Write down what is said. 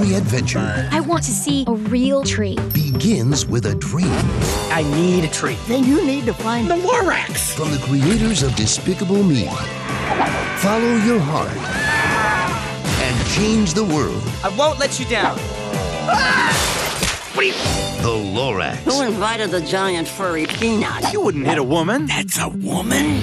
Every adventure I want to see a real tree. begins with a dream. I need a tree. Then you need to find The Lorax. From the creators of Despicable Me. Follow your heart and change the world. I won't let you down. What you? The Lorax. Who invited the giant furry peanut? You wouldn't hit a woman. That's a woman?